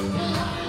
Música